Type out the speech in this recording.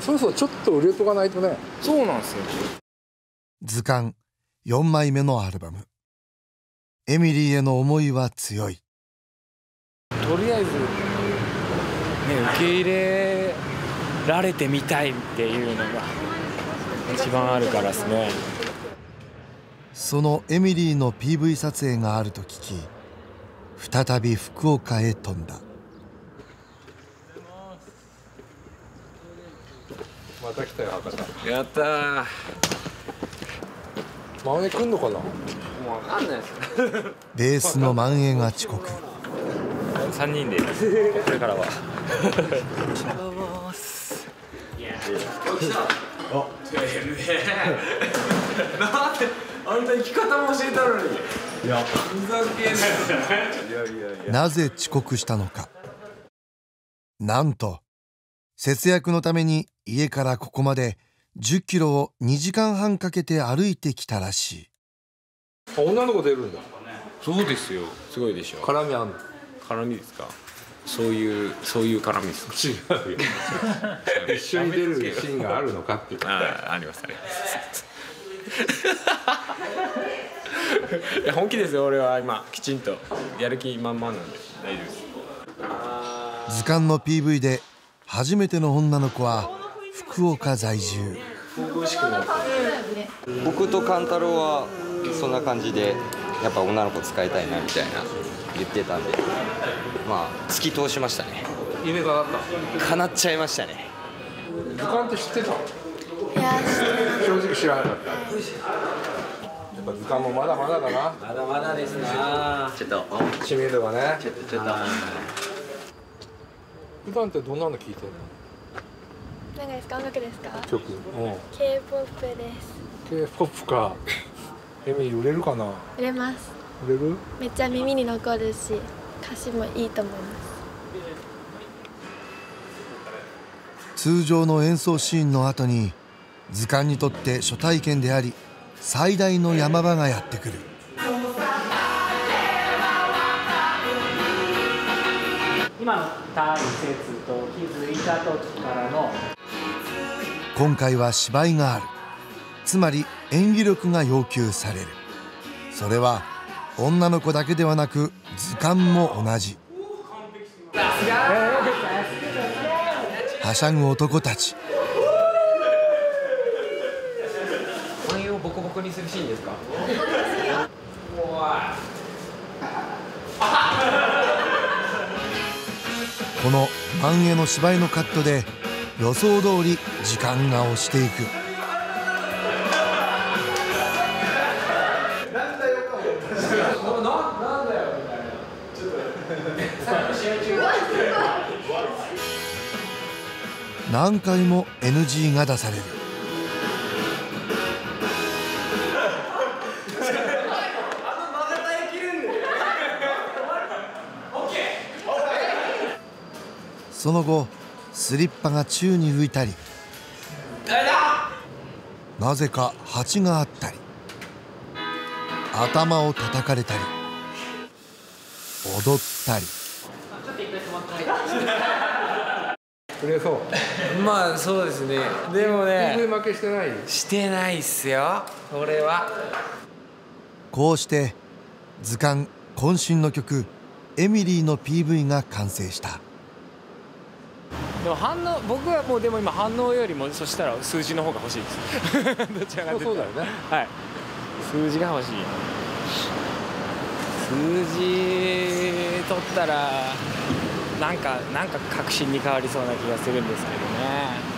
そろそろちょっと売れとかないとね。そうなんですよ。図鑑4枚目のアルバム。エミリーへの思いは強い。とりあえずね受け入れられてみたいっていうのが一番あるからですね。そのエミリーの PV 撮影があると聞き再び福岡へ飛んだまた来たよ博多。やったー。真上来んのかな？もう分かんないですベースの万円が遅刻。3人で。これからは。なんであんた生き方も教えたのに。いやふざけんな。なぜ遅刻したのか。なんと節約のために家からここまで10キロを2時間半かけて歩いてきたらしい。あ女の子出るんだ。そうですよ。すごいでしょ。絡みあんの。絡みですか？そういうそういう絡みです。違うよ。一緒に出るシーンがあるのかっていう。ああありますあります。いや本気ですよ俺は今。きちんと。やる気満々なんで。大丈夫です。図鑑の PV で初めての女の子は福岡在住。僕と勘太郎はそんな感じでやっぱ女の子使いたいなみたいな言ってたんでまあ突き通しましたね。夢があった？叶っちゃいましたね。図鑑って知ってた？いや正直知らなかった。やっぱ図鑑もまだまだだな。まだまだですな。ちょっと知名度がね。ちょっと図鑑ってどんなの聞いてんの？何ですか？音楽ですか？曲。うん。K-POP です。K-POP か。エミ売れるかな？売れます。売れる？めっちゃ耳に残るし歌詞もいいと思います。通常の演奏シーンの後に図鑑にとって初体験であり最大の山場がやってくる今の大切と気づいた時からの。今回は芝居がある。つまり演技力が要求される。それは女の子だけではなく図鑑も同じ。はしゃぐ男たち。万円をボコボコにするシーンですか？この万円の芝居のカットで予想通り時間が押していく。何回も NG が出されるその後スリッパが宙に浮いたりなぜか蜂があったり頭を叩かれたり踊ったり。売れそう。まあそうですね。でもね PV 負けしてない？してないっすよ。これは。こうして図鑑渾身の曲「エミリー」の PV が完成したでも反応僕はもうでも今反応よりもそしたら数字の方が欲しいです。どちらかというと。そうだよね。はい。数字が欲しい。数字取ったらなんかなんか確信に変わりそうな気がするんですけどね